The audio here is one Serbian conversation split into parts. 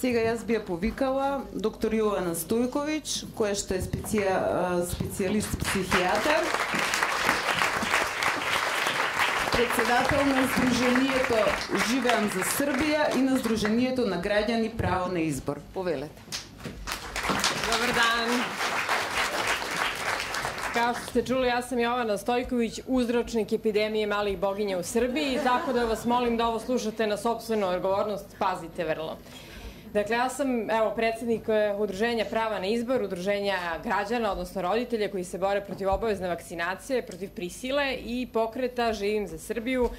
Сега јас би ја повикала доктор Јована Стојковиќ, која што е специја, специјалист психијатар, председател на Сдруженијето Живеам за Србија и на Сдруженијето на граѓани право на избор. Повелете. Dobar dan. Kao što ste čuli, ja sam Jovana Stojković, uzročnik epidemije malih boginja u Srbiji, tako da vas molim da ovo slušate na sobstvenu odgovornost, pazite vrlo. Dakle, ja sam evo, predsednik e, Udruženja prava na izbor, Udruženja građana, odnosno roditelja koji se bore protiv obavezne vakcinacije, protiv prisile i pokreta Živim za Srbiju,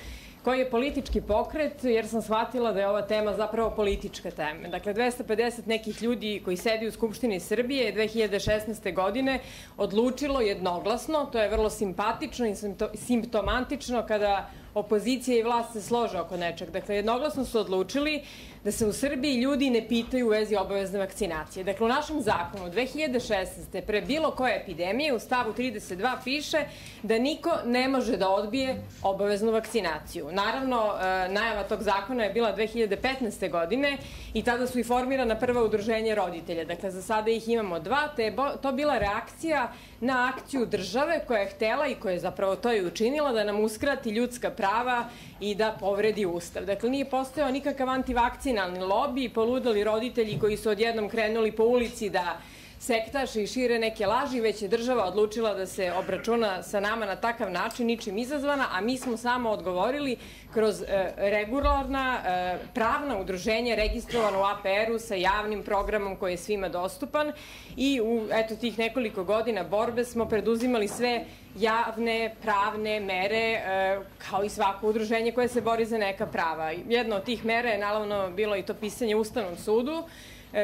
koji je politički pokret, jer sam shvatila da je ova tema zapravo politička tema. Dakle, 250 nekih ljudi koji sedi u Skupštini Srbije 2016. godine odlučilo jednoglasno, to je vrlo simpatično i simptomatično kada opozicija i vlast se slože oko nečeg. Dakle, jednoglasno su odlučili da se u Srbiji ljudi ne pitaju u vezi obavezne vakcinacije. Dakle, u našem zakonu 2016. pre bilo koje epidemije u stavu 32 piše da niko ne može da odbije obaveznu vakcinaciju. Naravno, e, najava tog zakona je bila 2015. godine i tada su i formirana prva udruženja roditelja. Dakle, za sada ih imamo dva, te je to bila reakcija na akciju države koja je htela i koja je zapravo to i učinila da nam uskrati ljudska prava i da povredi ustav. Dakle, nije postojao nikakav antivakcinalni lobi i poludali roditelji koji su odjednom krenuli po ulici da sektaše i šire neke laži, već je država odlučila da se obračuna sa nama na takav način, ničim izazvana, a mi smo samo odgovorili kroz e, regularna e, pravna udruženja registrovana u APR-u sa javnim programom koji je svima dostupan i u eto tih nekoliko godina borbe smo preduzimali sve javne, pravne mere e, kao i svako udruženje koje se bori za neka prava. Jedna od tih mera je naravno bilo i to pisanje Ustavnom sudu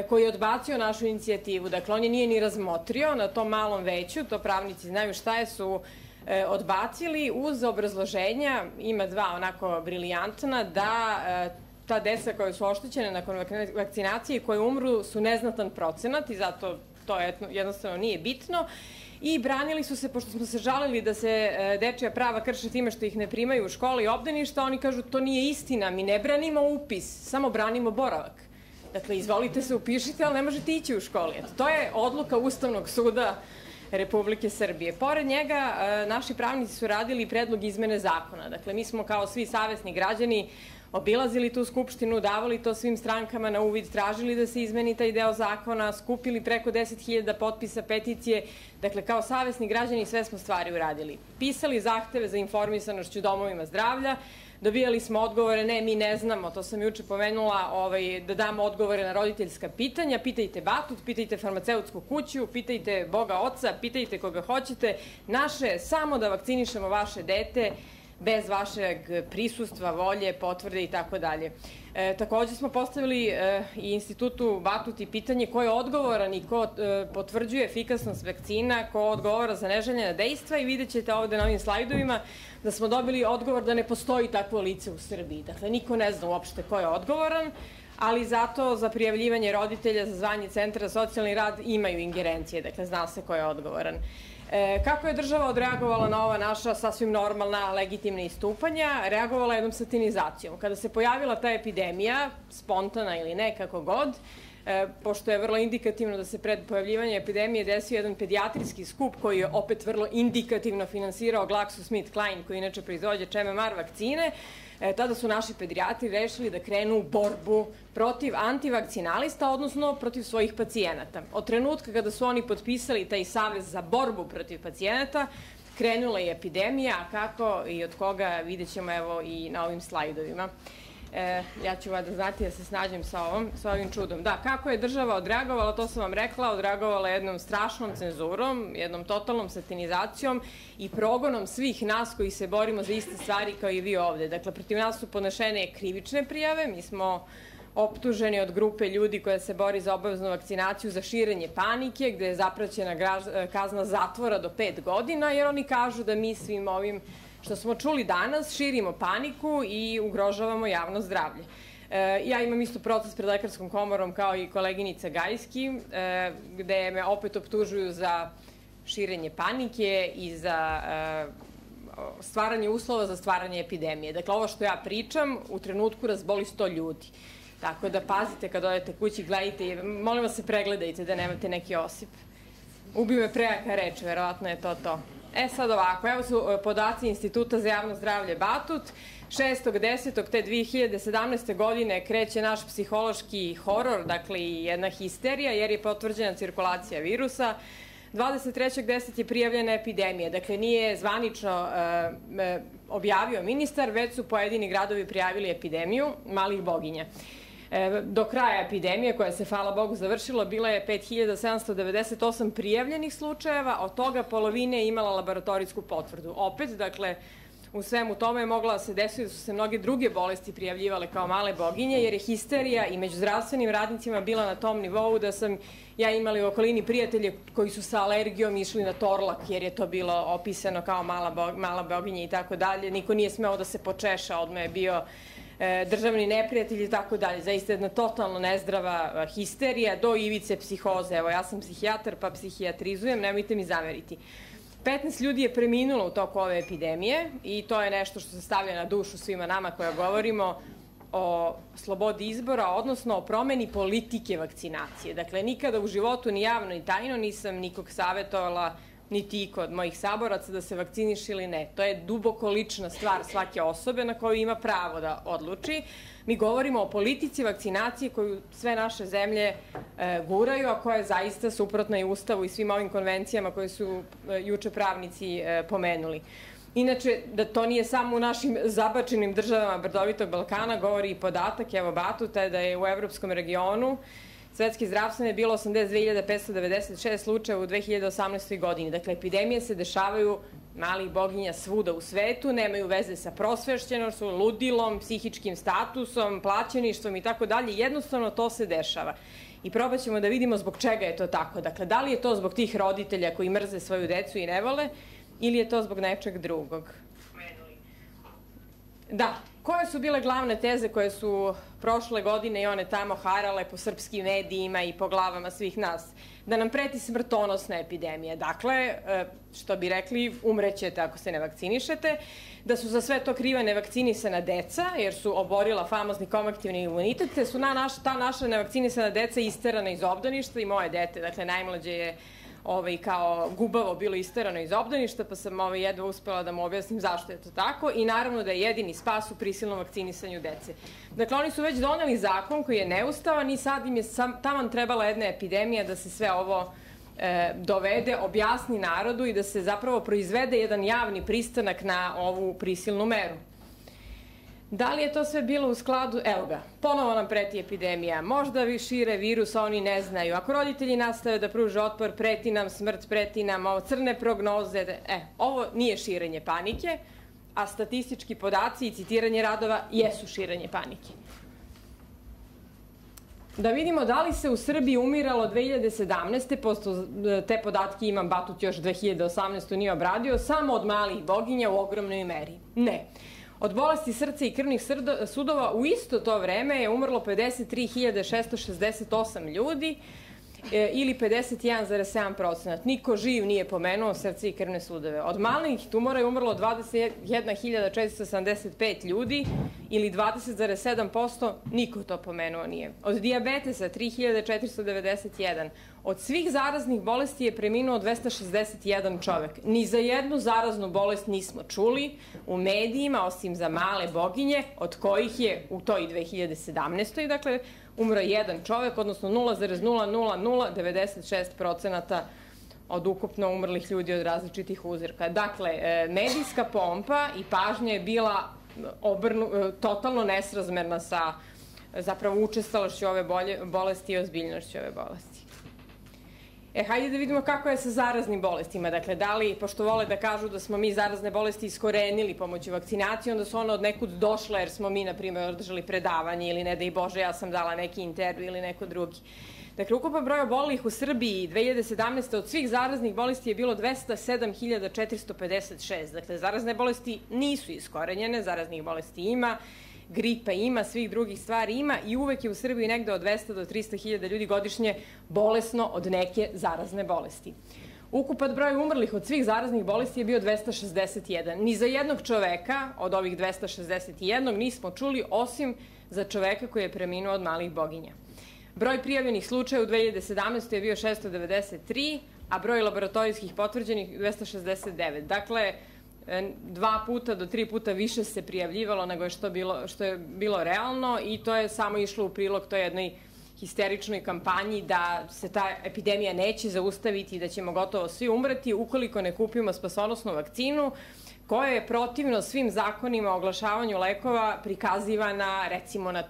koji je odbacio našu inicijativu. Dakle, on je nije ni razmotrio na tom malom veću, to pravnici znaju šta je, su e, odbacili uz obrazloženja, ima dva onako briljantna, da e, ta deca koja su oštećene nakon vakcinacije i koje umru su neznatan procenat i zato to jednostavno nije bitno i branili su se, pošto smo se žalili da se dečija prava krše time što ih ne primaju u škole i obdaništa, oni kažu to nije istina, mi ne branimo upis, samo branimo boravak. Dakle, izvolite se upišite, ali ne možete ići u školi. Eto, to je odluka Ustavnog suda Republike Srbije. Pored njega, e, naši pravnici su radili predlog izmene zakona. Dakle, mi smo kao svi savesni građani obilazili tu skupštinu, davali to svim strankama na uvid, tražili da se izmeni taj deo zakona, skupili preko 10.000 potpisa peticije. Dakle, kao savesni građani sve smo stvari uradili. Pisali zahteve za informisanošću domovima zdravlja, dobijali smo odgovore, ne, mi ne znamo, to sam juče pomenula, ovaj, da damo odgovore na roditeljska pitanja, pitajte Batut, pitajte farmaceutsku kuću, pitajte Boga Oca, pitajte koga hoćete, naše samo da vakcinišemo vaše dete, bez vašeg prisustva, volje, potvrde i tako dalje. E, takođe smo postavili e, i institutu Batuti pitanje ko je odgovoran i ko e, potvrđuje efikasnost vakcina, ko odgovara za neželjena dejstva i vidjet ćete ovde na ovim slajdovima da smo dobili odgovor da ne postoji takvo lice u Srbiji. Dakle, niko ne zna uopšte ko je odgovoran, ali zato za prijavljivanje roditelja za zvanje Centra za socijalni rad imaju ingerencije, dakle zna se ko je odgovoran. E, kako je država odreagovala na ova naša sasvim normalna, legitimna istupanja? Reagovala jednom satinizacijom. Kada se pojavila ta epidemija, spontana ili ne, kako god, e, pošto je vrlo indikativno da se pred pojavljivanje epidemije desio jedan pedijatrijski skup koji je opet vrlo indikativno finansirao GlaxoSmithKline, koji inače proizvođe MMR vakcine, e, tada su naši pedijatri rešili da krenu u borbu protiv antivakcinalista, odnosno protiv svojih pacijenata. Od trenutka kada su oni potpisali taj savez za borbu protiv pacijenata, krenula je epidemija, a kako i od koga vidjet ćemo evo i na ovim slajdovima. E, ja ću vada znati da se snađem sa, ovom, sa ovim čudom. Da, kako je država odreagovala, to sam vam rekla, odreagovala jednom strašnom cenzurom, jednom totalnom satinizacijom i progonom svih nas koji se borimo za iste stvari kao i vi ovde. Dakle, protiv nas su ponešene krivične prijave, mi smo optuženi od grupe ljudi koja se bori za obaveznu vakcinaciju za širenje panike, gde je zapraćena kazna zatvora do pet godina, jer oni kažu da mi svim ovim što smo čuli danas, širimo paniku i ugrožavamo javno zdravlje. E, ja imam isto proces pred lekarskom komorom kao i koleginica Gajski, e, gde me opet optužuju za širenje panike i za e, stvaranje uslova za stvaranje epidemije. Dakle, ovo što ja pričam u trenutku razboli 100 ljudi. Tako da pazite kad odete kući, gledajte, molim vas se pregledajte da nemate neki osip. Ubi me prejaka reč, verovatno je to to. E sad ovako, evo su e, podaci Instituta za javno zdravlje Batut. 6.10. te 2017. godine kreće naš psihološki horor, dakle i jedna histerija, jer je potvrđena cirkulacija virusa. 23.10. je prijavljena epidemija, dakle nije zvanično e, e, objavio ministar, već su pojedini gradovi prijavili epidemiju malih boginja. E, do kraja epidemije, koja se, hvala Bogu, završila, bila je 5798 prijavljenih slučajeva, od toga polovine je imala laboratorijsku potvrdu. Opet, dakle, u svemu tome je mogla da se desiti da su se mnoge druge bolesti prijavljivale kao male boginje, jer je histerija i među zdravstvenim radnicima bila na tom nivou da sam ja imali u okolini prijatelje koji su sa alergijom išli na torlak, jer je to bilo opisano kao mala, bo, mala boginja i tako dalje. Niko nije smeo da se počeša, odmah je bio državni neprijatelj i tako dalje. Zaista jedna totalno nezdrava e, histerija do ivice psihoze. Evo, ja sam psihijatar pa psihijatrizujem, nemojte mi zameriti. 15 ljudi je preminulo u toku ove epidemije i to je nešto što se stavlja na dušu svima nama koja govorimo o slobodi izbora, odnosno o promeni politike vakcinacije. Dakle, nikada u životu ni javno ni tajno nisam nikog savjetovala niti iko od mojih saboraca da se vakciniš ili ne. To je duboko lična stvar svake osobe na koju ima pravo da odluči. Mi govorimo o politici vakcinacije koju sve naše zemlje e, guraju, a koja je zaista suprotna i Ustavu i svim ovim konvencijama koje su e, juče pravnici e, pomenuli. Inače, da to nije samo u našim zabačenim državama Brdovitog Balkana, govori i podatak, evo Batuta, da je u evropskom regionu svetski zdravstvene bilo 82.596 slučaja u 2018. godini. Dakle, epidemije se dešavaju malih boginja svuda u svetu, nemaju veze sa prosvešćenošću, ludilom, psihičkim statusom, plaćeništvom i tako dalje. Jednostavno to se dešava. I probat ćemo da vidimo zbog čega je to tako. Dakle, da li je to zbog tih roditelja koji mrze svoju decu i ne vole, ili je to zbog nečeg drugog? Da, koje su bile glavne teze koje su prošle godine i one tamo harale po srpskim medijima i po glavama svih nas? Da nam preti smrtonosna epidemija. Dakle, e, što bi rekli, umrećete ako se ne vakcinišete. Da su za sve to kriva nevakcinisana deca, jer su oborila famozni komaktivni imunitet, te su na naš, ta naša nevakcinisana deca isterana iz obdaništa i moje dete, dakle najmlađe je ovaj, kao gubavo bilo isterano iz obdaništa, pa sam ovaj, jedva uspela da mu objasnim zašto je to tako i naravno da je jedini spas u prisilnom vakcinisanju dece. Dakle, oni su već doneli zakon koji je neustavan i sad im je sam, taman trebala jedna epidemija da se sve ovo e, dovede, objasni narodu i da se zapravo proizvede jedan javni pristanak na ovu prisilnu meru. Da li je to sve bilo u skladu? Evo ga, ponovo nam preti epidemija. Možda vi šire virus, a oni ne znaju. Ako roditelji nastave da pruže otpor, preti nam smrt, preti nam ovo, crne prognoze. E, ovo nije širenje panike, a statistički podaci i citiranje radova jesu širenje panike. Da vidimo da li se u Srbiji umiralo 2017. posto te podatke imam, Batut još 2018. nije obradio, samo od malih boginja u ogromnoj meri. Ne. Od bolesti srca i krvnih sudova u isto to vreme je umrlo 53.668 ljudi ili 51,7%. Niko živ nije pomenuo srce i krvne sudove. Od malih tumora je umrlo 21.475 ljudi ili 20,7%. Niko to pomenuo nije. Od diabetesa 3.491. Od svih zaraznih bolesti je preminuo 261 čovek. Ni za jednu zaraznu bolest nismo čuli u medijima, osim za male boginje, od kojih je u toj 2017. dakle, umro jedan čovek, odnosno 0,00096 procenata od ukupno umrlih ljudi od različitih uzirka. Dakle, e, medijska pompa i pažnja je bila obrnu, e, totalno nesrazmerna sa zapravo učestalošću ove bolje, bolesti i ozbiljnošću ove bolesti. E, hajde da vidimo kako je sa zaraznim bolestima. Dakle, da li, pošto vole da kažu da smo mi zarazne bolesti iskorenili pomoću vakcinacije, onda su one od nekud došle jer smo mi, na primjer, održali predavanje ili ne da i Bože, ja sam dala neki intervju ili neko drugi. Dakle, ukupan broj obolelih u Srbiji 2017. od svih zaraznih bolesti je bilo 207.456. Dakle, zarazne bolesti nisu iskorenjene, zaraznih bolesti ima, gripa ima, svih drugih stvari ima i uvek je u Srbiji negde od 200 do 300 hiljada ljudi godišnje bolesno od neke zarazne bolesti. Ukupan broj umrlih od svih zaraznih bolesti je bio 261. Ni za jednog čoveka od ovih 261 nismo čuli osim za čoveka koji je preminuo od malih boginja. Broj prijavljenih slučaja u 2017. je bio 693, a broj laboratorijskih potvrđenih 269. Dakle, dva puta do tri puta više se prijavljivalo nego što, bilo, što je bilo realno i to je samo išlo u prilog toj jednoj histeričnoj kampanji da se ta epidemija neće zaustaviti i da ćemo gotovo svi umreti ukoliko ne kupimo spasonosnu vakcinu koja je protivno svim zakonima o oglašavanju lekova prikazivana recimo na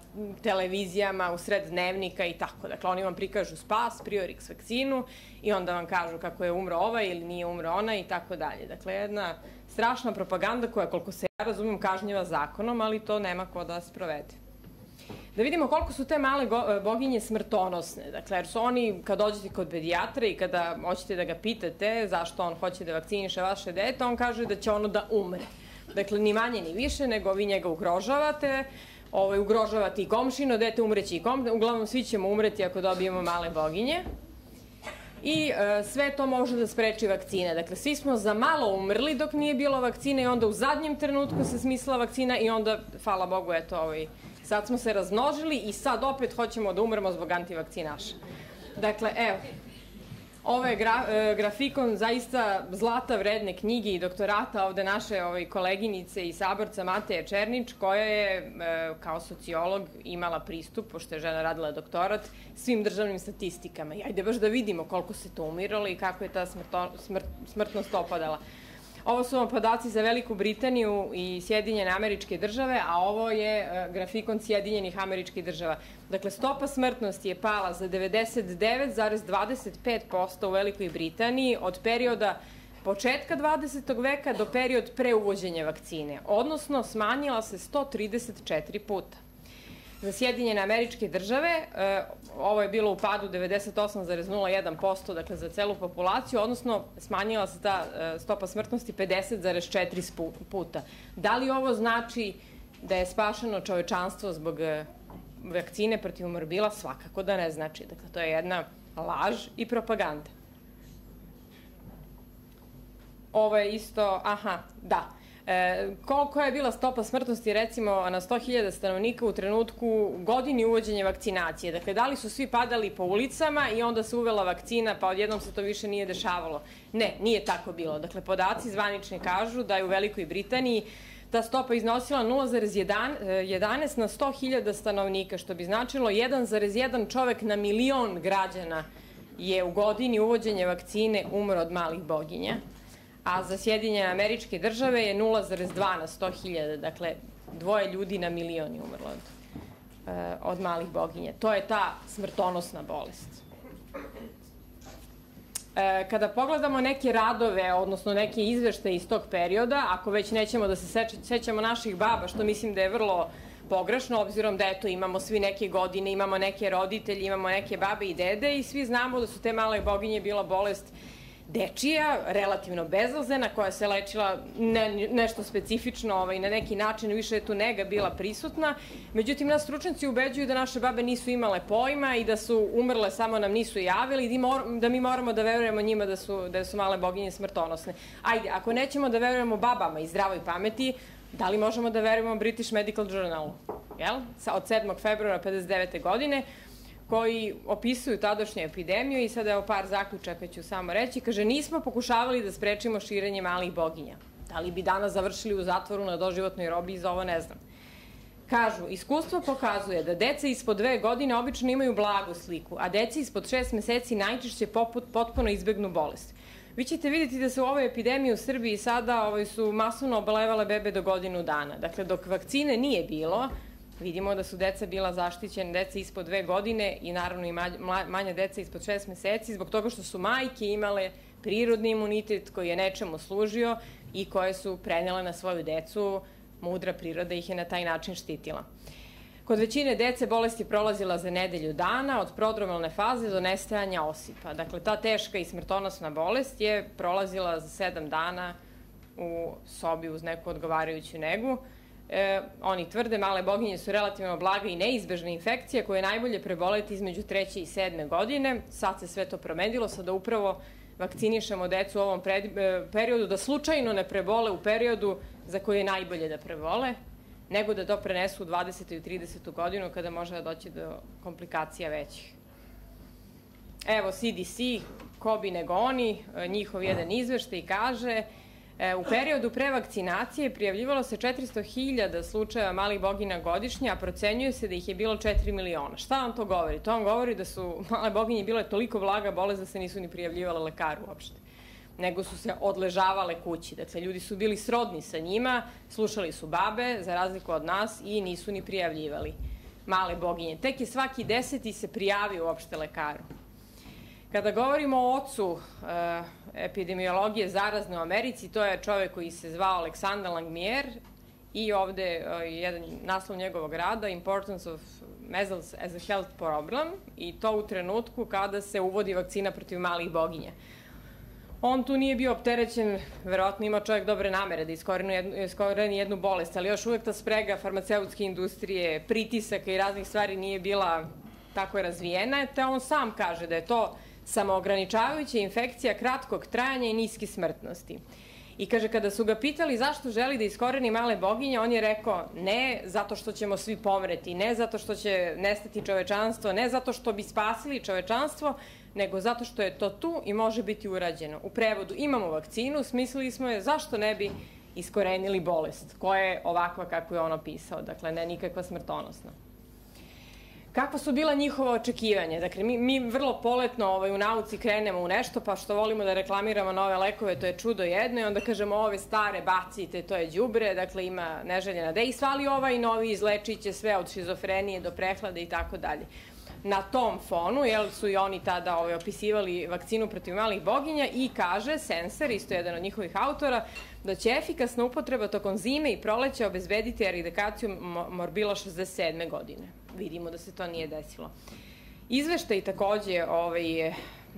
televizijama u sred dnevnika i tako. Dakle, oni vam prikažu spas, Priorix vakcinu i onda vam kažu kako je umro ovaj ili nije umro ona i tako dalje. Dakle, jedna strašna propaganda koja, koliko se ja razumem, kažnjeva zakonom, ali to nema ko da sprovede da vidimo koliko su te male e, boginje smrtonosne. Dakle, jer su oni, kad dođete kod pedijatra i kada hoćete da ga pitate zašto on hoće da vakciniše vaše dete, on kaže da će ono da umre. Dakle, ni manje ni više, nego vi njega ugrožavate, ovaj, ugrožavate i komšino, dete umreći i kom, uglavnom svi ćemo umreti ako dobijemo male boginje. I e, sve to može da spreči vakcine. Dakle, svi smo za malo umrli dok nije bilo vakcine i onda u zadnjem trenutku se smisla vakcina i onda, hvala Bogu, eto, ovaj, Sad smo se razmnožili i sad opet hoćemo da umremo zbog antivakcinaša. Dakle, evo, Ovo je gra, e, grafikon zaista zlata vredne knjige i doktorata ovde naše ovaj, koleginice i saborca Mateje Černić, koja je e, kao sociolog imala pristup, pošto je žena radila doktorat, svim državnim statistikama. I ajde baš da vidimo koliko se to umiralo i kako je ta smrto, smrt, smrtnost opadala. Ovo su vam podaci za Veliku Britaniju i Sjedinjene američke države, a ovo je e, grafikon Sjedinjenih američkih država. Dakle, stopa smrtnosti je pala za 99,25% u Velikoj Britaniji od perioda početka 20. veka do period pre uvođenja vakcine, odnosno smanjila se 134 puta za Sjedinjene američke države, e, ovo je bilo u padu 98,01%, dakle za celu populaciju, odnosno smanjila se ta e, stopa smrtnosti 50,4 puta. Da li ovo znači da je spašeno čovečanstvo zbog e, vakcine protiv morbila? Svakako da ne znači. Dakle, to je jedna laž i propaganda. Ovo je isto, aha, da, E, koliko je bila stopa smrtnosti recimo na 100.000 stanovnika u trenutku godini uvođenja vakcinacije? Dakle, da li su svi padali po ulicama i onda se uvela vakcina pa odjednom se to više nije dešavalo? Ne, nije tako bilo. Dakle, podaci zvanični kažu da je u Velikoj Britaniji ta stopa iznosila 0,11 na 100.000 stanovnika, što bi značilo 1,1 čovek na milion građana je u godini uvođenja vakcine umro od malih boginja a za Sjedinjene američke države je 0,2 na 100.000, dakle dvoje ljudi na milion je umrlo od, eh, od malih boginje. To je ta smrtonosna bolest. E, kada pogledamo neke radove, odnosno neke izvešte iz tog perioda, ako već nećemo da se sećamo naših baba, što mislim da je vrlo pogrešno, obzirom da eto imamo svi neke godine, imamo neke roditelji, imamo neke babe i dede i svi znamo da su te male boginje bila bolest dečija, relativno bezazlena, koja se lečila ne, nešto specifično, ovaj, na neki način više je tu nega bila prisutna. Međutim, nas stručnici ubeđuju da naše babe nisu imale pojma i da su umrle, samo nam nisu javili i da, da mi moramo da verujemo njima da su, da su male boginje smrtonosne. Ajde, ako nećemo da verujemo babama i zdravoj pameti, da li možemo da verujemo British Medical Journalu? Jel? Sa, od 7. februara 59. godine, koji opisuju tadašnju epidemiju i sada evo par zaključaka ću samo reći. Kaže, nismo pokušavali da sprečimo širenje malih boginja. Da li bi danas završili u zatvoru na doživotnoj robi, za ovo ne znam. Kažu, iskustvo pokazuje da deca ispod dve godine obično imaju blagu sliku, a deca ispod šest meseci najčešće poput, potpuno izbegnu bolest. Vi ćete vidjeti da se u ovoj epidemiji u Srbiji sada ovaj, su masovno obolevale bebe do godinu dana. Dakle, dok vakcine nije bilo, Vidimo da su deca bila zaštićene, deca ispod dve godine i naravno i manja deca ispod šest meseci, zbog toga što su majke imale prirodni imunitet koji je nečemu služio i koje su prenele na svoju decu, mudra priroda ih je na taj način štitila. Kod većine dece bolest je prolazila za nedelju dana, od prodromalne faze do nestajanja osipa. Dakle, ta teška i smrtonosna bolest je prolazila za sedam dana u sobi uz neku odgovarajuću negu. E, oni tvrde, male boginje su relativno blaga i neizbežna infekcija koja je najbolje preboleti između treće i sedme godine. Sad se sve to promenilo, sada upravo vakcinišemo decu u ovom e, periodu da slučajno ne prebole u periodu za koji je najbolje da prebole. nego da to prenesu u 20. i 30. godinu kada može da doći do komplikacija većih. Evo CDC, ko bi nego oni, njihov jedan izveštaj kaže E, u periodu pre vakcinacije prijavljivalo se 400.000 slučajeva malih bogina godišnje, a procenjuje se da ih je bilo 4 miliona. Šta vam to govori? To vam govori da su male boginje bile toliko blaga bolest da se nisu ni prijavljivale lekaru uopšte nego su se odležavale kući. Dakle, ljudi su bili srodni sa njima, slušali su babe, za razliku od nas, i nisu ni prijavljivali male boginje. Tek je svaki deseti se prijavio uopšte lekaru. Kada govorimo o ocu e, epidemiologije zarazne u Americi, to je čovek koji se zvao Aleksandar Langmier i ovde e, jedan naslov njegovog rada Importance of Measles as a Health Problem i to u trenutku kada se uvodi vakcina protiv malih boginja. On tu nije bio opterećen, verovatno ima čovjek dobre namere da iskoreni jednu, iskoreni jednu bolest, ali još uvek ta sprega farmaceutske industrije, pritisaka i raznih stvari nije bila tako razvijena, te on sam kaže da je to samoograničavajuća infekcija kratkog trajanja i niske smrtnosti. I kaže, kada su ga pitali zašto želi da iskoreni male boginje, on je rekao ne zato što ćemo svi pomreti, ne zato što će nestati čovečanstvo, ne zato što bi spasili čovečanstvo, nego zato što je to tu i može biti urađeno. U prevodu imamo vakcinu, smislili smo je zašto ne bi iskorenili bolest, koja je ovakva kako je on opisao, dakle ne nikakva smrtonosna. Kakva su bila njihova očekivanja? Dakle, mi, mi vrlo poletno ovaj, u nauci krenemo u nešto, pa što volimo da reklamiramo nove lekove, to je čudo jedno, i onda kažemo ove stare bacite, to je đubre, dakle ima neželjena dejstva, ali ovaj novi izlečit će sve od šizofrenije do prehlade i tako dalje na tom fonu, jel su i oni tada ovaj, opisivali vakcinu protiv malih boginja i kaže Sensor, isto jedan od njihovih autora, da će efikasna upotreba tokom zime i proleća obezbediti eridikaciju morbila 67. godine. Vidimo da se to nije desilo. Izveštaj takođe ovaj,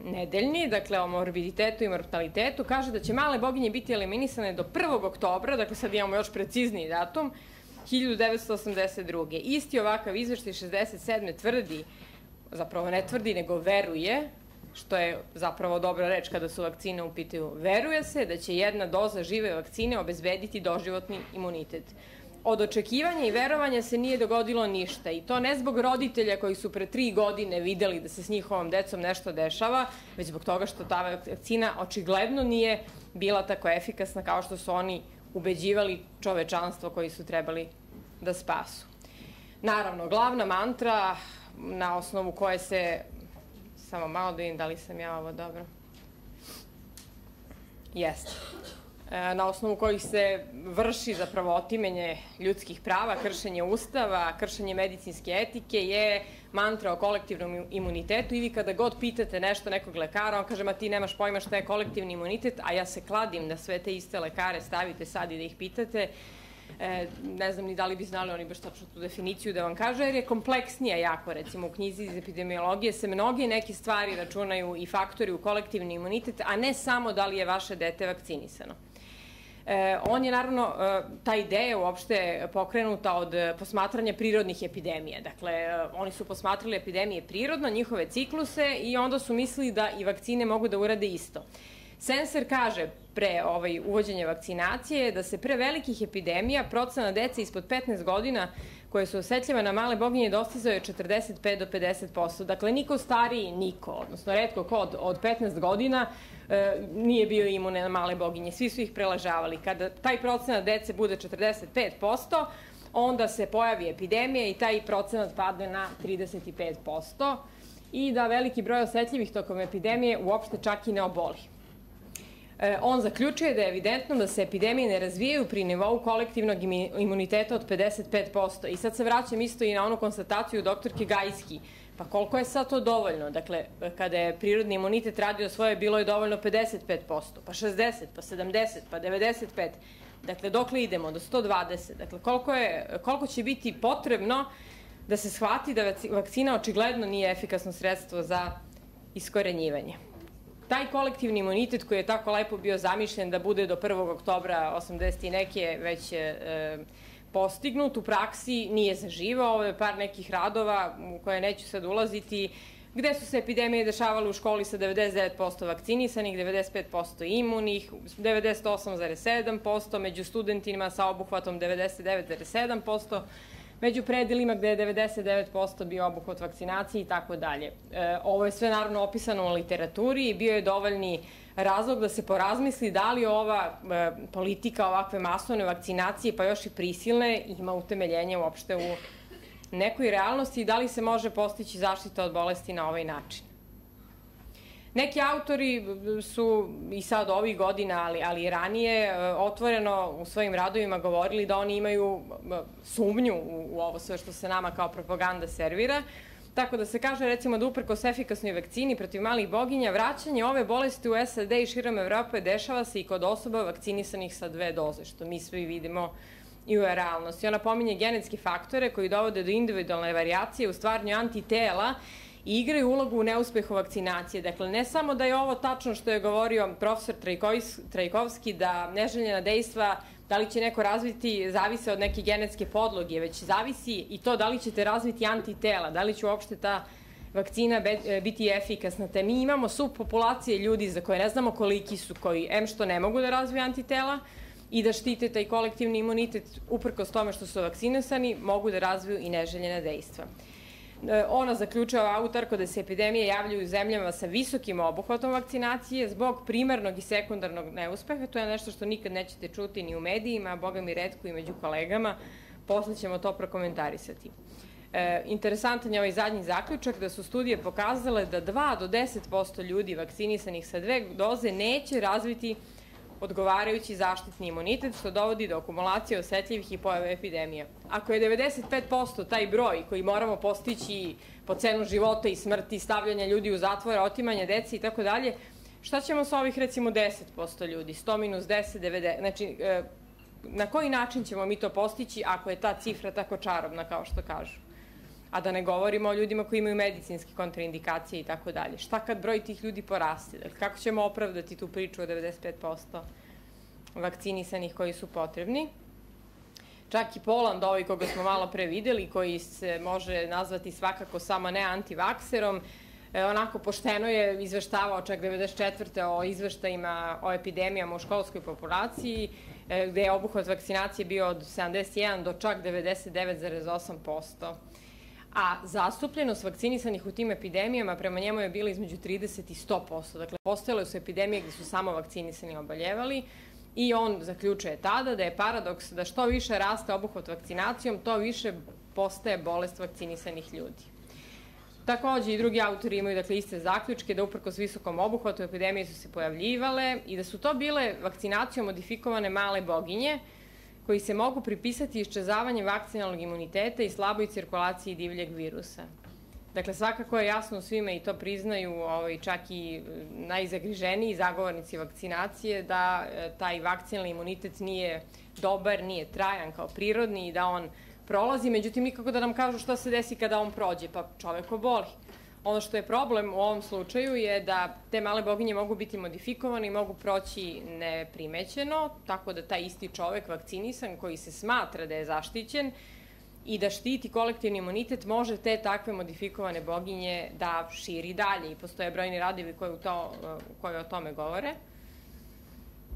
nedeljni, dakle o morbiditetu i mortalitetu, kaže da će male boginje biti eliminisane do 1. oktobra, dakle sad imamo još precizniji datum, 1982. Isti ovakav izveštaj 67. tvrdi zapravo ne tvrdi, nego veruje, što je zapravo dobra reč kada su vakcine u pitanju, veruje se da će jedna doza žive vakcine obezbediti doživotni imunitet. Od očekivanja i verovanja se nije dogodilo ništa i to ne zbog roditelja koji su pre tri godine videli da se s njihovom decom nešto dešava, već zbog toga što ta vakcina očigledno nije bila tako efikasna kao što su oni ubeđivali čovečanstvo koji su trebali da spasu. Naravno, glavna mantra na osnovu koje se, samo malo da vidim da li sam ja ovo dobro, jeste, e, na osnovu kojih se vrši zapravo otimenje ljudskih prava, kršenje ustava, kršenje medicinske etike je mantra o kolektivnom imunitetu. I vi kada god pitate nešto nekog lekara, on kaže, ma ti nemaš pojma šta je kolektivni imunitet, a ja se kladim da sve te iste lekare stavite sad i da ih pitate, e, ne znam ni da li bi znali oni baš tačno tu definiciju da vam kažu, jer je kompleksnija jako, recimo u knjizi iz epidemiologije se mnoge neke stvari računaju i faktori u kolektivni imunitet, a ne samo da li je vaše dete vakcinisano. E, on je naravno, e, ta ideja uopšte pokrenuta od posmatranja prirodnih epidemija. Dakle, e, oni su posmatrali epidemije prirodno, njihove cikluse i onda su mislili da i vakcine mogu da urade isto. Sensor kaže pre ovaj, uvođenja vakcinacije da se pre velikih epidemija procena dece ispod 15 godina koje su osetljive na male boginje dostizao je 45 do 50%. Dakle, niko stariji, niko, odnosno redko ko od, od 15 godina e, nije bio imun na male boginje. Svi su ih prelažavali. Kada taj procenat dece bude 45%, onda se pojavi epidemija i taj procenat padne na 35% i da veliki broj osetljivih tokom epidemije uopšte čak i ne oboli. E, on zaključuje da je evidentno da se epidemije ne razvijaju pri nivou kolektivnog imuniteta od 55%. I sad se vraćam isto i na onu konstataciju doktorke Gajski. Pa koliko je sad to dovoljno? Dakle, kada je prirodni imunitet radio svoje, bilo je dovoljno 55%, pa 60, pa 70, pa 95. Dakle, dokle idemo? Do 120. Dakle, koliko, je, koliko će biti potrebno da se shvati da vakcina očigledno nije efikasno sredstvo za iskorenjivanje taj kolektivni imunitet koji je tako lepo bio zamišljen da bude do 1. oktobra 80. i neke već e, postignut, u praksi nije zaživao, ovo je par nekih radova u koje neću sad ulaziti, gde su se epidemije dešavale u školi sa 99% vakcinisanih, 95% imunih, 98,7%, među studentima sa obuhvatom 99,7%, među predilima gde je 99% bio obuhvat vakcinacije i tako dalje. E, ovo je sve naravno opisano u literaturi i bio je dovoljni razlog da se porazmisli da li ova e, politika ovakve masovne vakcinacije, pa još i prisilne, ima utemeljenje uopšte u nekoj realnosti i da li se može postići zaštita od bolesti na ovaj način. Neki autori su i sad ovih godina, ali, ali ranije, e, otvoreno u svojim radovima govorili da oni imaju sumnju u, u ovo sve što se nama kao propaganda servira, Tako da se kaže recimo da uprkos efikasnoj vakcini protiv malih boginja, vraćanje ove bolesti u SAD i širom Evrope dešava se i kod osoba vakcinisanih sa dve doze, što mi svi vidimo i u realnosti. Ona pominje genetske faktore koji dovode do individualne variacije u stvarnju antitela i igraju ulogu u neuspehu vakcinacije. Dakle, ne samo da je ovo tačno što je govorio profesor Trajkovski, da neželjena dejstva da li će neko razviti, zavise od neke genetske podloge, već zavisi i to da li ćete razviti antitela, da li će uopšte ta vakcina biti efikasna. Te mi imamo subpopulacije ljudi za koje ne znamo koliki su, koji em što ne mogu da razviju antitela, i da štite taj kolektivni imunitet uprkos tome što su vakcinisani, mogu da razviju i neželjene dejstva. E, ona zaključava autorko da se epidemije javljaju u zemljama sa visokim obuhvatom vakcinacije zbog primarnog i sekundarnog neuspeha. To je nešto što nikad nećete čuti ni u medijima, a boga mi redko i među kolegama. Posle ćemo to prokomentarisati. E, interesantan je ovaj zadnji zaključak da su studije pokazale da 2 do 10% ljudi vakcinisanih sa dve doze neće razviti odgovarajući zaštitni imunitet, što dovodi do akumulacije osetljivih i pojave epidemije. Ako je 95% taj broj koji moramo postići po cenu života i smrti, stavljanja ljudi u zatvore, otimanja deci i tako dalje, šta ćemo sa ovih recimo 10% ljudi, 100 minus 10, 90, znači e, na koji način ćemo mi to postići ako je ta cifra tako čarobna kao što kažu? A da ne govorimo o ljudima koji imaju medicinske kontraindikacije i tako dalje. Šta kad broj tih ljudi poraste? Dakle, kako ćemo opravdati tu priču o 95% vakcinisanih koji su potrebni? Čak i Poland, ovaj koga smo malo pre videli, koji se može nazvati svakako samo ne antivakserom, e, onako pošteno je izveštavao čak 94. o izveštajima o epidemijama u školskoj populaciji, e, gde je obuhvat vakcinacije bio od 71 do čak 99,8% a zastupljenost vakcinisanih u tim epidemijama prema njemu je bila između 30 i 100%. Dakle, postojale su epidemije gde su samo vakcinisani oboljevali i on zaključuje tada da je paradoks da što više raste obuhvat vakcinacijom, to više postaje bolest vakcinisanih ljudi. Takođe i drugi autori imaju dakle iste zaključke da uprkos visokom obuhvatu epidemije su se pojavljivale i da su to bile vakcinacijom modifikovane male boginje, koji se mogu pripisati iščezavanjem vakcinalnog imuniteta i slaboj cirkulaciji divljeg virusa. Dakle, svakako je jasno svime i to priznaju ovaj, čak i e, najzagriženiji zagovornici vakcinacije da e, taj vakcinalni imunitet nije dobar, nije trajan kao prirodni i da on prolazi, međutim nikako da nam kažu šta se desi kada on prođe, pa čovek oboli. Ono što je problem u ovom slučaju je da te male boginje mogu biti modifikovane i mogu proći neprimećeno, tako da taj isti čovek vakcinisan koji se smatra da je zaštićen i da štiti kolektivni imunitet može te takve modifikovane boginje da širi dalje i postoje brojni radovi koji, u to, koji o tome govore.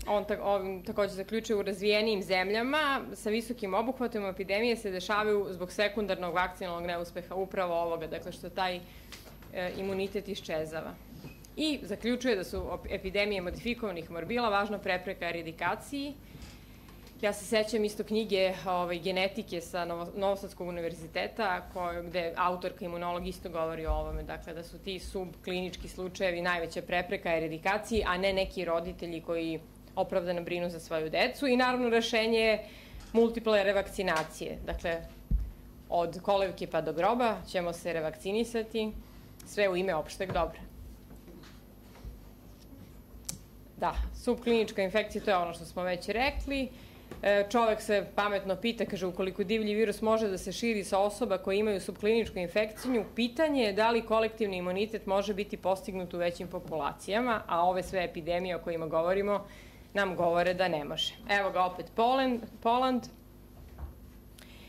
On, ta, on takođe zaključuje u razvijenijim zemljama sa visokim obuhvatom epidemije se dešavaju zbog sekundarnog vakcinalnog neuspeha upravo ovoga, dakle što taj E, imunitet iščezava. I zaključuje da su epidemije modifikovanih morbila važna prepreka eradikaciji. Ja se sećam isto knjige ovaj, genetike sa Novo, Novosadskog univerziteta, koje, gde autorka imunolog isto govori o ovome, dakle da su ti subklinički slučajevi najveća prepreka eradikaciji, a ne neki roditelji koji opravdano brinu za svoju decu. I naravno rešenje je multiple revakcinacije. Dakle, od kolevke pa do groba ćemo se revakcinisati sve u ime opšteg dobra. Da, subklinička infekcija, to je ono što smo već rekli. E, čovek se pametno pita, kaže, ukoliko divlji virus može da se širi sa osoba koje imaju subkliničku infekciju, pitanje je da li kolektivni imunitet može biti postignut u većim populacijama, a ove sve epidemije o kojima govorimo nam govore da ne može. Evo ga opet Poland, Poland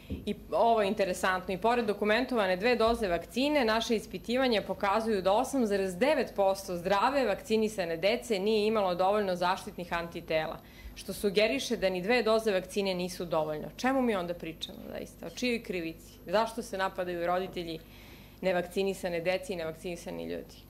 I ovo je interesantno. I pored dokumentovane dve doze vakcine, naše ispitivanja pokazuju da 8,9% zdrave vakcinisane dece nije imalo dovoljno zaštitnih antitela, što sugeriše da ni dve doze vakcine nisu dovoljno. Čemu mi onda pričamo, zaista? O čijoj krivici? Zašto se napadaju roditelji nevakcinisane deci i nevakcinisani ljudi?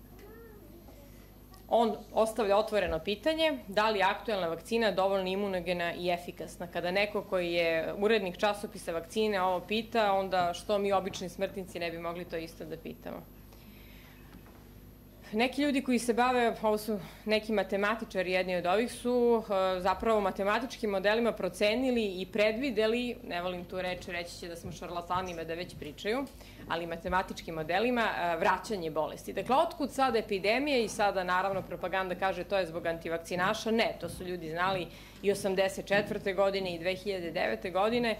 On ostavlja otvoreno pitanje da li je aktuelna vakcina dovoljno imunogena i efikasna. Kada neko koji je urednik časopisa vakcine ovo pita, onda što mi obični smrtnici ne bi mogli to isto da pitamo. Neki ljudi koji se bave, ovo su neki matematičari, jedni od ovih su eh, zapravo matematičkim modelima procenili i predvideli, ne volim tu reč, reći će da smo šarlatanima da već pričaju, ali matematičkim modelima, eh, vraćanje bolesti. Dakle, otkud sada epidemije i sada naravno propaganda kaže to je zbog antivakcinaša? Ne, to su ljudi znali i 84. godine i 2009. godine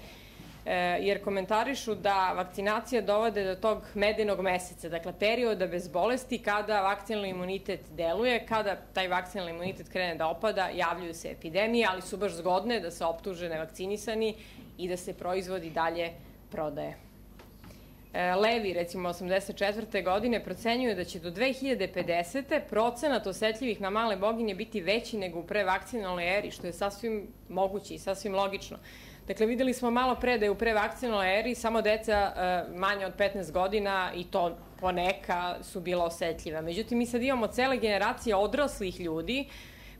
jer komentarišu da vakcinacija dovode do tog medenog meseca, dakle perioda bez bolesti kada vakcinalni imunitet deluje, kada taj vakcinalni imunitet krene da opada, javljuju se epidemije, ali su baš zgodne da se optuže nevakcinisani i da se proizvodi dalje prodaje. E, Levi, recimo 84. godine, procenjuje da će do 2050. procenat osetljivih na male boginje biti veći nego u prevakcinalnoj eri, što je sasvim moguće i sasvim logično. Dakle, videli smo malo pre da je u prevakcinalnoj eri samo deca uh, manje od 15 godina i to poneka su bila osetljiva. Međutim, mi sad imamo cele generacije odraslih ljudi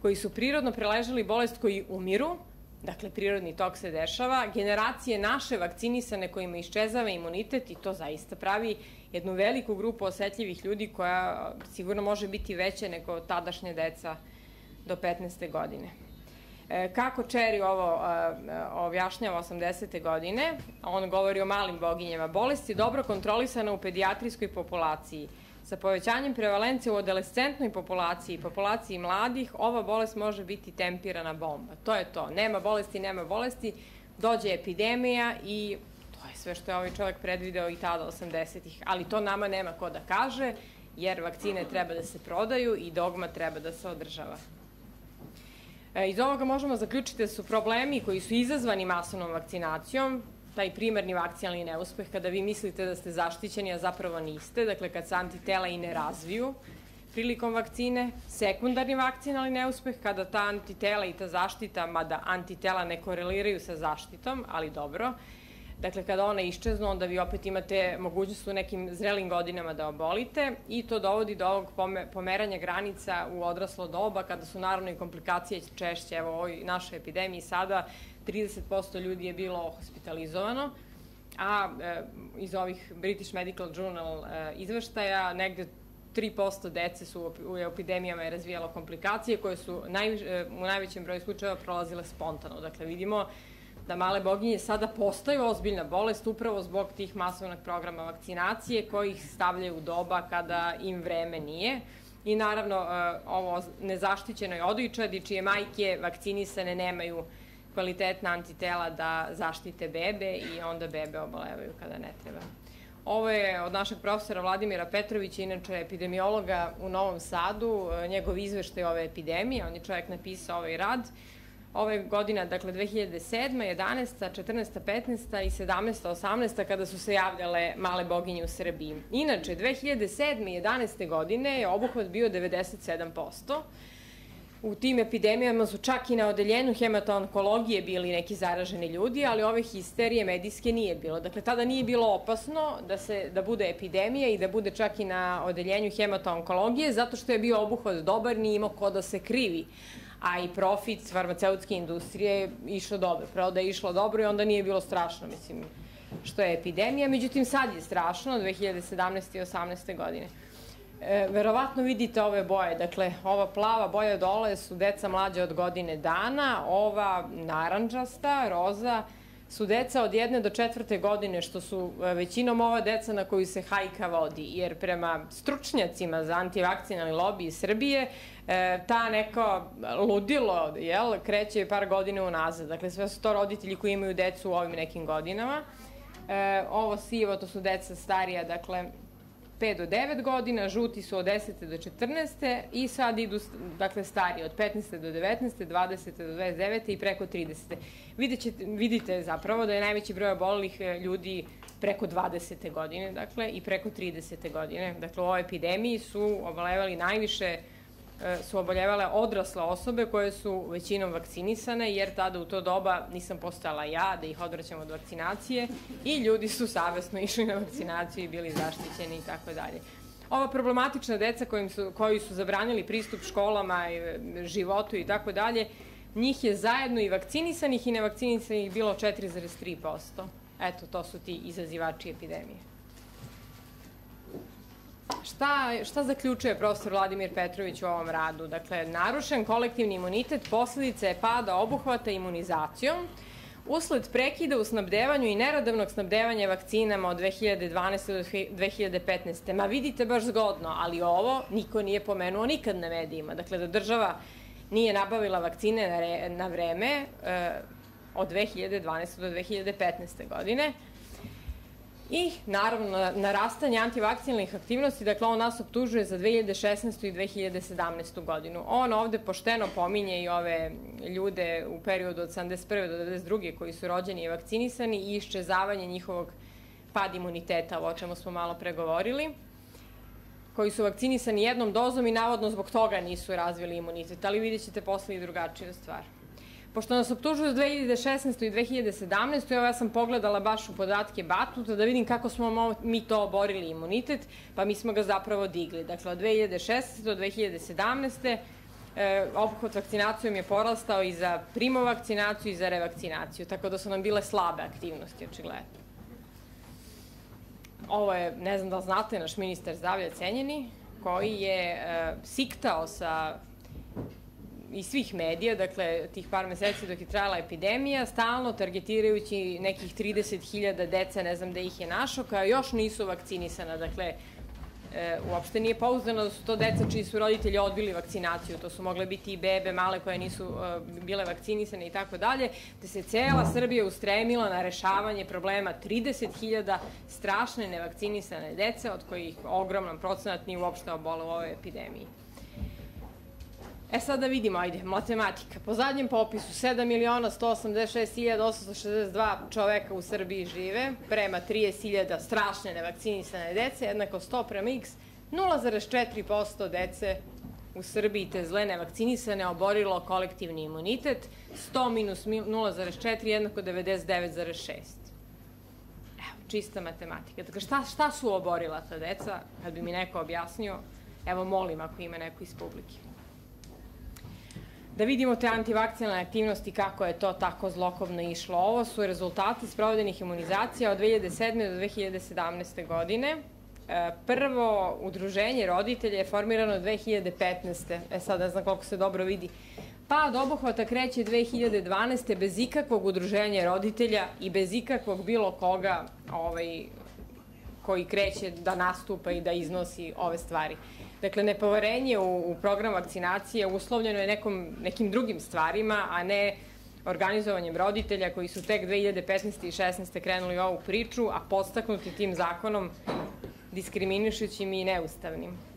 koji su prirodno preležali bolest koji umiru, dakle, prirodni tok se dešava, generacije naše vakcinisane kojima iščezava imunitet i to zaista pravi jednu veliku grupu osetljivih ljudi koja sigurno može biti veća nego tadašnje deca do 15. godine. E, kako Čeri ovo objašnjava 80. godine, on govori o malim boginjama. Bolest je dobro kontrolisana u pedijatrijskoj populaciji. Sa povećanjem prevalencije u adolescentnoj populaciji populaciji mladih, ova bolest može biti tempirana bomba. To je to. Nema bolesti, nema bolesti, dođe epidemija i to je sve što je ovaj čovek predvideo i tada 80-ih. Ali to nama nema ko da kaže, jer vakcine treba da se prodaju i dogma treba da se održava. E, iz ovoga možemo zaključiti da su problemi koji su izazvani masovnom vakcinacijom, taj primarni vakcijalni neuspeh, kada vi mislite da ste zaštićeni, a zapravo niste, dakle kad se antitela i ne razviju prilikom vakcine, sekundarni vakcinalni neuspeh, kada ta antitela i ta zaštita, mada antitela ne koreliraju sa zaštitom, ali dobro, Dakle, kada one iščeznu, onda vi opet imate mogućnost u nekim zrelim godinama da obolite i to dovodi do ovog pomeranja granica u odraslo doba, kada su naravno i komplikacije češće. Evo, u ovoj našoj epidemiji sada 30% ljudi je bilo hospitalizovano, a e, iz ovih British Medical Journal e, izveštaja negde 3% dece su u epidemijama je razvijalo komplikacije koje su naj, e, u najvećem broju slučajeva prolazile spontano. Dakle, vidimo da male boginje sada postaju ozbiljna bolest upravo zbog tih masovnog programa vakcinacije koji ih stavljaju u doba kada im vreme nije. I naravno e, ovo nezaštićenoj odojčadi čije majke vakcinisane nemaju kvalitetna antitela da zaštite bebe i onda bebe obolevaju kada ne treba. Ovo je od našeg profesora Vladimira Petrovića, inače epidemiologa u Novom Sadu, e, njegov izveštaj ove epidemije, on je čovjek napisao ovaj rad ove godina, dakle 2007. 11. 14. 15. i 17. 18. kada su se javljale male boginje u Srbiji. Inače, 2007. i 11. godine je obuhvat bio 97%. U tim epidemijama su čak i na odeljenju hematoonkologije bili neki zaraženi ljudi, ali ove histerije medijske nije bilo. Dakle, tada nije bilo opasno da, se, da bude epidemija i da bude čak i na odeljenju hematoonkologije, zato što je bio obuhvat dobar, nije imao ko da se krivi a i profit farmaceutske industrije išao dobro. Proda je išlo dobro i onda nije bilo strašno, mislim, što je epidemija. Međutim, sad je strašno, 2017. i 18. godine. E, verovatno vidite ove boje, dakle, ova plava boja dole su deca mlađe od godine dana, ova naranđasta, roza, su deca od jedne do četvrte godine, što su e, većinom ova deca na koju se hajka vodi, jer prema stručnjacima za antivakcinalni lobby Srbije, e, ta neko ludilo, jel, kreće par godine unazad. Dakle, sve su to roditelji koji imaju decu u ovim nekim godinama. E, ovo sivo, to su deca starija, dakle, 5 do 9 godina, žuti su od 10. do 14. i sad idu, dakle, stari od 15. do 19. 20. do 29. i preko 30. Vidite, vidite zapravo da je najveći broj obolelih e, ljudi preko 20. godine, dakle, i preko 30. godine. Dakle, u ovoj epidemiji su obolevali najviše su oboljevale odrasle osobe koje su većinom vakcinisane, jer tada u to doba nisam postala ja da ih odvraćam od vakcinacije i ljudi su savesno išli na vakcinaciju i bili zaštićeni i tako dalje. Ova problematična deca kojim su, koji su zabranili pristup školama, e, životu i tako dalje, njih je zajedno i vakcinisanih i nevakcinisanih bilo 4,3%. Eto, to su ti izazivači epidemije. Šta, šta zaključuje profesor Vladimir Petrović u ovom radu? Dakle, narušen kolektivni imunitet posledica je pada obuhvata imunizacijom, usled prekida u snabdevanju i neradavnog snabdevanja vakcinama od 2012. do 2015. Ma vidite baš zgodno, ali ovo niko nije pomenuo nikad na medijima. Dakle, da država nije nabavila vakcine na, re, na vreme e, od 2012. do 2015. godine, I, naravno, narastanje antivakcinalnih aktivnosti, dakle, on nas optužuje za 2016. i 2017. godinu. On ovde pošteno pominje i ove ljude u periodu od 71. do 92. koji su rođeni i vakcinisani i iščezavanje njihovog pad imuniteta, o čemu smo malo pregovorili koji su vakcinisani jednom dozom i navodno zbog toga nisu razvili imunitet, ali vidjet ćete posle i drugačiju stvar. Pošto nas optužuju za 2016. i 2017. Evo ja sam pogledala baš u podatke Batuta da vidim kako smo mi to oborili imunitet, pa mi smo ga zapravo digli. Dakle, od 2016. do 2017. E, obuhvat vakcinacijom je porastao i za primo vakcinaciju i za revakcinaciju, tako da su nam bile slabe aktivnosti, očigledno. Ovo je, ne znam da li znate, naš ministar zdravlja cenjeni, koji je e, siktao sa i svih medija, dakle, tih par meseci dok je trajala epidemija, stalno targetirajući nekih 30.000 deca, ne znam da ih je našo, koja još nisu vakcinisana. Dakle, e, uopšte nije pouzdano da su to deca čiji su roditelji odbili vakcinaciju. To su mogle biti i bebe male koje nisu e, bile vakcinisane i tako dalje. Te se cela Srbija ustremila na rešavanje problema 30.000 strašne nevakcinisane dece, od kojih ogroman procenat nije uopšte obole u ovoj epidemiji. E sad da vidimo, ajde, matematika. Po zadnjem popisu 7 miliona 186.862 čoveka u Srbiji žive, prema 30.000 strašne nevakcinisane dece, jednako 100 prema x, 0,4% dece u Srbiji te zle nevakcinisane oborilo kolektivni imunitet, 100 minus 0,4 jednako 99,6. Evo, čista matematika. Dakle, šta, šta su oborila ta deca? Kad bi mi neko objasnio, evo molim ako ima neko iz publike da vidimo te antivakcinalne aktivnosti kako je to tako zlokobno išlo. Ovo su rezultati sprovedenih imunizacija od 2007. do 2017. godine. E, prvo udruženje roditelja je formirano 2015. E sad ne znam koliko se dobro vidi. Pad obuhvata kreće 2012. bez ikakvog udruženja roditelja i bez ikakvog bilo koga ovaj, koji kreće da nastupa i da iznosi ove stvari. Dakle, nepoverenje u, u program vakcinacije uslovljeno je nekom, nekim drugim stvarima, a ne organizovanjem roditelja koji su tek 2015. i 16. krenuli ovu priču, a podstaknuti tim zakonom diskriminišućim i neustavnim.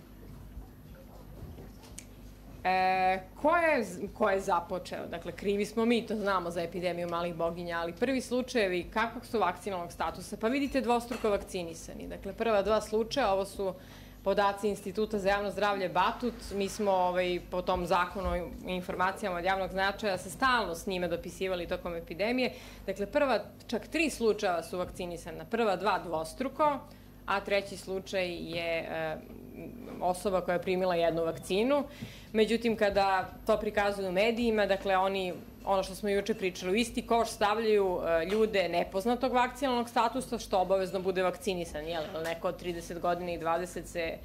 E, ko, je, ko je započeo? Dakle, krivi smo mi, to znamo za epidemiju malih boginja, ali prvi slučajevi kakvog su vakcinalnog statusa? Pa vidite dvostruko vakcinisani. Dakle, prva dva slučaja, ovo su podaci Instituta za javno zdravlje Batut. Mi smo ovaj, po tom zakonu o informacijama od javnog značaja se stalno s njime dopisivali tokom epidemije. Dakle, prva, čak tri slučaja su vakcinisana. Prva dva dvostruko, a treći slučaj je e, osoba koja je primila jednu vakcinu. Međutim, kada to prikazuju medijima, dakle, oni ono što smo juče pričali, u isti koš stavljaju e, ljude nepoznatog vakcinalnog statusa, što obavezno bude vakcinisan, jel? Neko od 30 godina i 20 se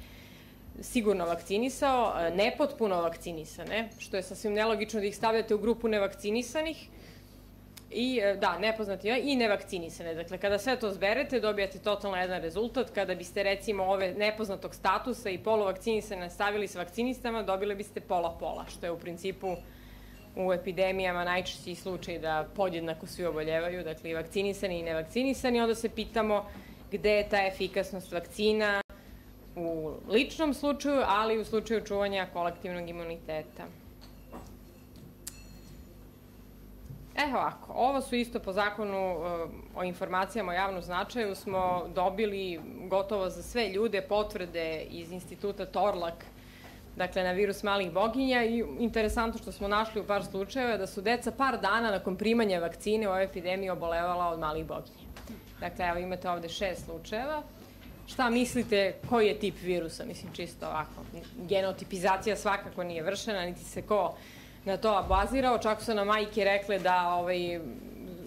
sigurno vakcinisao, e, nepotpuno vakcinisane, što je sasvim nelogično da ih stavljate u grupu nevakcinisanih, i e, da, nepoznati i nevakcinisane. Dakle, kada sve to zberete, dobijate totalno jedan rezultat. Kada biste recimo ove nepoznatog statusa i polovakcinisane stavili s vakcinistama, dobili biste pola-pola, što je u principu u epidemijama najčešći slučaj da podjednako svi oboljevaju, dakle i vakcinisani i nevakcinisani, onda se pitamo gde je ta efikasnost vakcina, u ličnom slučaju, ali i u slučaju čuvanja kolektivnog imuniteta. E ovako, ovo su isto po zakonu uh, o informacijama o javnom značaju smo dobili gotovo za sve ljude potvrde iz instituta Torlak, dakle na virus malih boginja i interesantno što smo našli u par slučajeva da su deca par dana nakon primanja vakcine u ovoj epidemiji obolevala od malih boginja. Dakle, evo imate ovde šest slučajeva. Šta mislite, koji je tip virusa? Mislim, čisto ovako. Genotipizacija svakako nije vršena, niti se ko na to bazirao. Čak su na majke rekle da ovaj,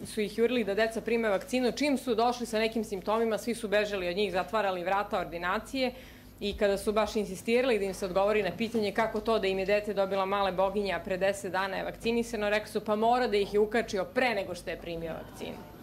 su ih jurili da deca prime vakcinu. Čim su došli sa nekim simptomima, svi su bežali od njih, zatvarali vrata ordinacije i kada su baš insistirali da im se odgovori na pitanje kako to da im je dete dobila male boginje, a pre 10 dana je vakcinisano, rekli su pa mora da ih je ukačio pre nego što je primio vakcinu.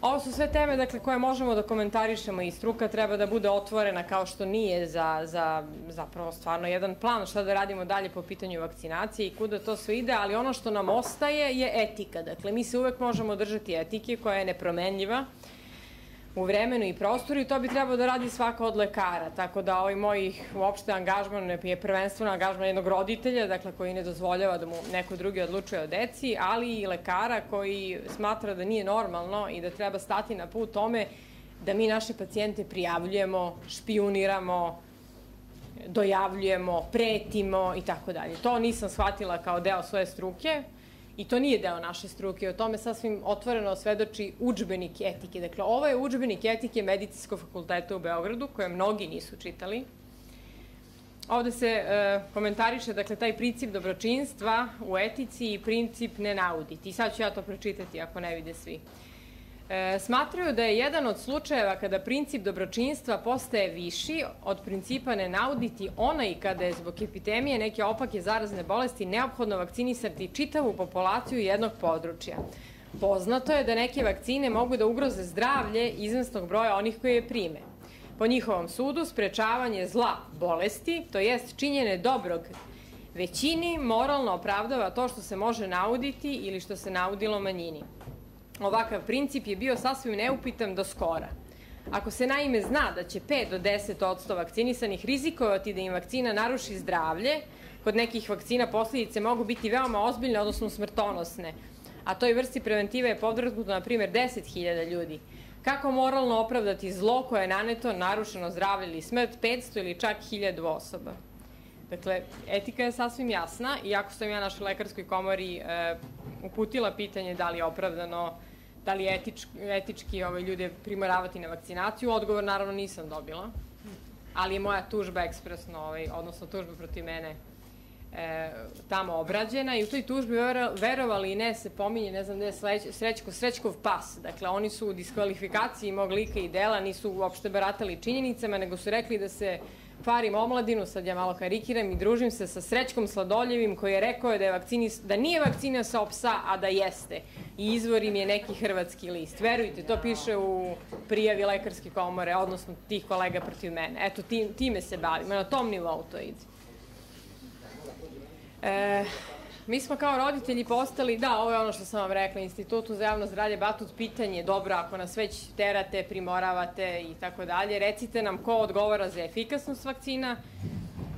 Ovo su sve teme dakle, koje možemo da komentarišemo i struka treba da bude otvorena kao što nije za, za zapravo stvarno jedan plan šta da radimo dalje po pitanju vakcinacije i kuda to sve ide, ali ono što nam ostaje je etika. Dakle, mi se uvek možemo držati etike koja je nepromenljiva u vremenu i prostoru i to bi trebao da radi svaka od lekara. Tako da ovaj moj uopšte angažman je prvenstveno angažman jednog roditelja, dakle koji ne dozvoljava da mu neko drugi odlučuje o deci, ali i lekara koji smatra da nije normalno i da treba stati na put tome da mi naše pacijente prijavljujemo, špioniramo, dojavljujemo, pretimo i tako dalje. To nisam shvatila kao deo svoje struke, I to nije deo naše struke, o tome sasvim otvoreno svedoči učbenik etike. Dakle, ovo je učbenik etike medicinskog fakulteta u Beogradu, koje mnogi nisu čitali. Ovde se e, komentariše, dakle, taj princip dobročinstva u etici i princip ne nauditi. I sad ću ja to pročitati ako ne vide svi. E, smatraju da je jedan od slučajeva kada princip dobročinstva postaje viši od principa ne nauditi onaj kada je zbog epidemije neke opake zarazne bolesti neophodno vakcinisati čitavu populaciju jednog područja. Poznato je da neke vakcine mogu da ugroze zdravlje izvensnog broja onih koji je prime. Po njihovom sudu, sprečavanje zla bolesti, to jest činjene dobrog većini, moralno opravdava to što se može nauditi ili što se naudilo manjini. Ovakav princip je bio sasvim neupitan do skora. Ako se naime zna da će 5 do 10 odsto vakcinisanih rizikovati da im vakcina naruši zdravlje, kod nekih vakcina posledice mogu biti veoma ozbiljne, odnosno smrtonosne, a toj vrsti preventive je podvrgnuto, na primjer, 10.000 ljudi. Kako moralno opravdati zlo koje je naneto narušeno zdravlje ili smrt 500 ili čak 1000 osoba? Dakle, etika je sasvim jasna, iako sam ja našoj lekarskoj komori e, uputila pitanje da li je opravdano da li je etič, etički ovaj, ljude primoravati na vakcinaciju, odgovor naravno nisam dobila, ali je moja tužba ekspresno, ovaj, odnosno tužba protiv mene e, tamo obrađena i u toj tužbi verovali i ne se pominje, ne znam gde je Srećko, Srećkov pas. Dakle, oni su u diskvalifikaciji mog lika i dela, nisu uopšte baratali činjenicama, nego su rekli da se farim omladinu, sad ja malo karikiram i družim se sa Srećkom Sladoljevim koji je rekao da, je vakcinis, da nije vakcina sa psa, a da jeste. I izvor im je neki hrvatski list. Verujte, to piše u prijavi lekarske komore, odnosno tih kolega protiv mene. Eto, tim, time se bavimo, na tom nivou to ide. E, Mi smo kao roditelji postali, da, ovo je ono što sam vam rekla, Institutu za javno zdravlje Batut pitanje, dobro, ako nas već terate, primoravate i tako dalje, recite nam ko odgovara za efikasnost vakcina,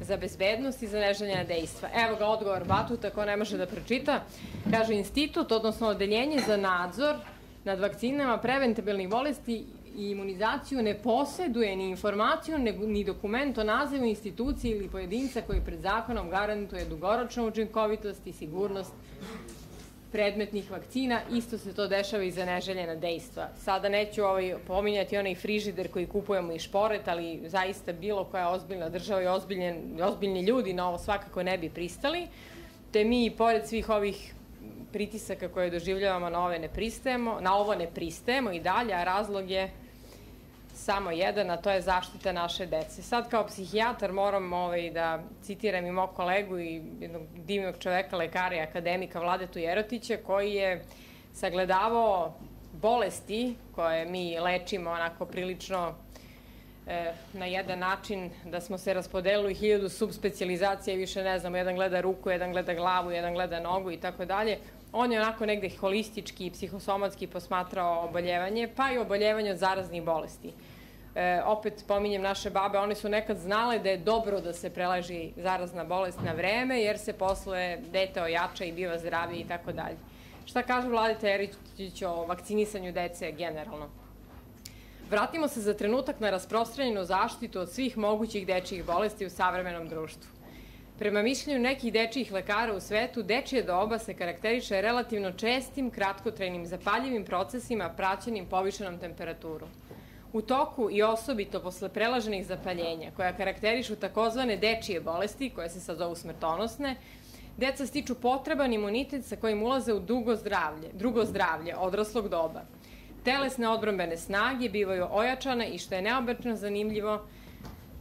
za bezbednost i za neželjena dejstva. Evo ga odgovor Batuta, ko ne može da pročita. Kaže, institut, odnosno odeljenje za nadzor nad vakcinama preventabilnih bolesti i imunizaciju ne poseduje ni informaciju ni dokument o nazivu institucije ili pojedinca koji pred zakonom garantuje dugoročnu učinkovitost i sigurnost predmetnih vakcina, isto se to dešava i za neželjena dejstva. Sada neću ovaj, pominjati onaj frižider koji kupujemo i šporet, ali zaista bilo koja ozbiljna država i ozbiljen, ozbiljni ljudi na ovo svakako ne bi pristali, te mi, pored svih ovih pritisaka koje doživljavamo na ove ne pristajemo, na ovo ne pristajemo i dalje, a razlog je samo jedan, a to je zaštita naše dece. Sad kao psihijatar moram ovaj, da citiram i mog kolegu i jednog divnog čoveka, lekara i akademika Vladetu Jerotića, koji je sagledavao bolesti koje mi lečimo onako prilično e, na jedan način da smo se raspodelili hiljadu subspecializacija i više ne znamo, jedan gleda ruku, jedan gleda glavu, jedan gleda nogu i tako dalje. On je onako negde holistički i psihosomatski posmatrao oboljevanje, pa i oboljevanje od zaraznih bolesti. E, opet pominjem naše babe, one su nekad znale da je dobro da se preleži zarazna bolest na vreme, jer se posle dete ojača i biva zdravije i tako dalje. Šta kaže Vladeta Erić o vakcinisanju dece generalno? Vratimo se za trenutak na rasprostranjenu zaštitu od svih mogućih dečijih bolesti u savremenom društvu. Prema mišljenju nekih dečijih lekara u svetu, dečije doba se karakteriše relativno čestim, kratkotrajnim, zapaljivim procesima praćenim povišenom temperaturom. U toku i osobito posle prelaženih zapaljenja, koja karakterišu takozvane dečije bolesti, koje se sad zovu smrtonosne, deca stiču potreban imunitet sa kojim ulaze u dugo zdravlje, drugo zdravlje odraslog doba. Telesne odbrambene snage bivaju ojačane i što je neobično zanimljivo,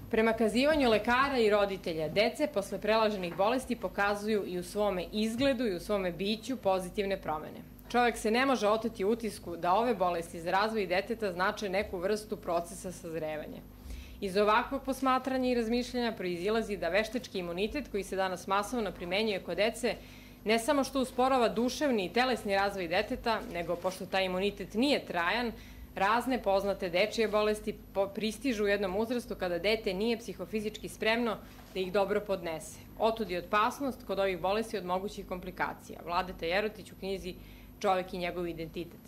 prema kazivanju lekara i roditelja, dece posle prelaženih bolesti pokazuju i u svome izgledu i u svome biću pozitivne promene. Čovek se ne može oteti utisku da ove bolesti za razvoj deteta znače neku vrstu procesa sazrevanja. Iz ovakvog posmatranja i razmišljanja proizilazi da veštečki imunitet koji se danas masovno primenjuje kod dece ne samo što usporava duševni i telesni razvoj deteta, nego pošto taj imunitet nije trajan, razne poznate dečije bolesti pristižu u jednom uzrastu kada dete nije psihofizički spremno da ih dobro podnese. Otud je opasnost kod ovih bolesti od mogućih komplikacija. Vladeta Jerotić u knjizi čovek i njegov identitet.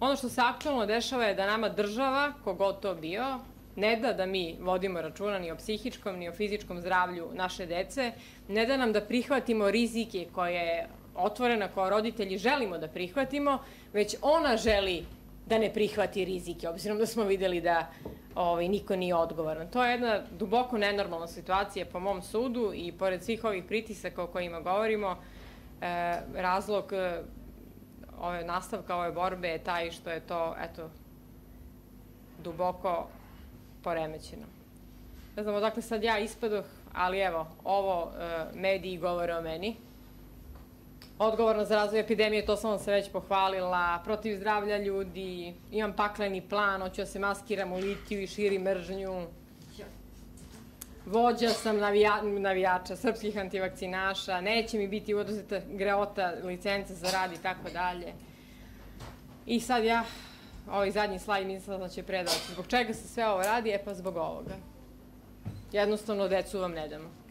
Ono što se aktualno dešava je da nama država, kogod to bio, ne da da mi vodimo računa ni o psihičkom, ni o fizičkom zdravlju naše dece, ne da nam da prihvatimo rizike koje je otvorena kao roditelji želimo da prihvatimo, već ona želi da ne prihvati rizike, obzirom da smo videli da ovaj, niko nije odgovoran. To je jedna duboko nenormalna situacija po mom sudu i pored svih ovih pritisaka o kojima govorimo, e, razlog ove nastavka ove borbe je taj što je to, eto, duboko poremećeno. Ne znam odakle sad ja ispadoh, ali evo, ovo e, mediji govore o meni. Odgovorno za razvoj epidemije, to sam vam se već pohvalila, protiv zdravlja ljudi, imam pakleni plan, hoću da se maskiram u litiju i širim mržnju. Vođa sam navija, navijača srpskih antivakcinaša, neće mi biti oduzeta greota, licence za rad i tako dalje. I sad ja, ovaj zadnji slajd mislila da će predati. Zbog čega se sve ovo radi? E pa zbog ovoga. Jednostavno, decu vam ne damo.